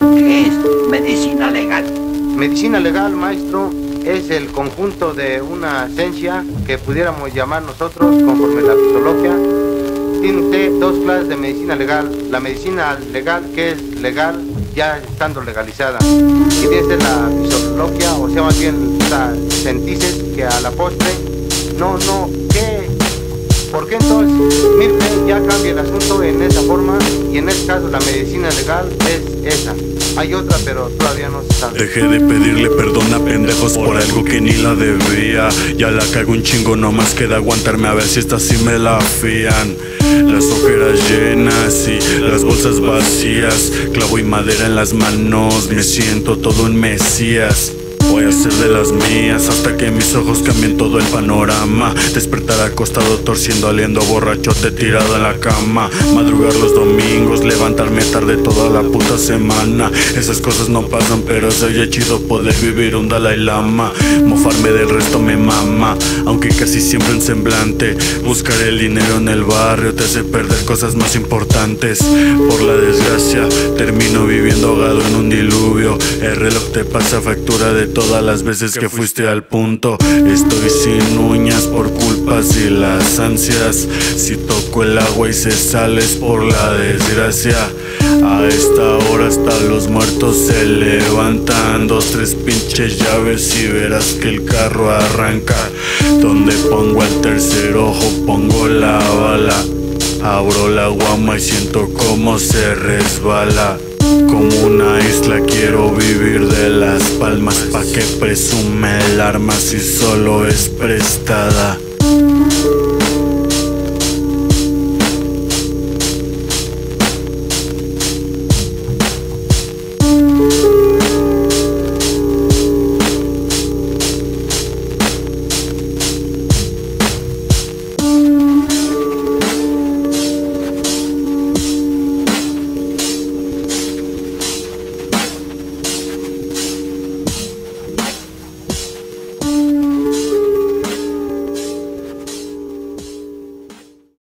¿Qué es medicina legal? Medicina legal, maestro, es el conjunto de una ciencia que pudiéramos llamar nosotros conforme la fisiología. Tiene usted dos clases de medicina legal. La medicina legal, que es legal ya estando legalizada. Y tiene la fisiología, o sea, más bien la sentices que a la postre. No, no, ¿qué? ¿Por qué entonces? Mire, ya cambia el asunto en esa forma y en este caso la medicina legal es esa. Hay otra, pero todavía no se. Dejé de pedirle perdón a pendejos por algo que ni la debía. Ya la cago un chingo, no más queda aguantarme a ver si esta sí me la fían. Las ojeras llenas y las bolsas vacías. Clavo y madera en las manos, me siento todo en mesías. Voy a ser de las mías hasta que mis ojos cambien todo el panorama. Despertar acostado, torciendo, aliendo, borrachote tirado en la cama. Madrugar los domingos, levantarme tarde toda la puta semana. Esas cosas no pasan, pero sería chido poder vivir un Dalai Lama. Mofarme del resto me mama, aunque casi siempre en semblante. Buscar el dinero en el barrio te hace perder cosas más importantes. Por la desgracia, termino viviendo ahogado en un diluvio. El reloj te pasa factura de todo todas las veces que fuiste al punto. Estoy sin uñas por culpas y las ansias. Si toco el agua y se sales por la desgracia. A esta hora hasta los muertos se levantan Dos, tres pinches llaves y verás que el carro arranca Donde pongo el tercer ojo pongo la bala Abro la guama y siento como se resbala como una isla quiero vivir de las palmas Pa' que presume el arma si solo es prestada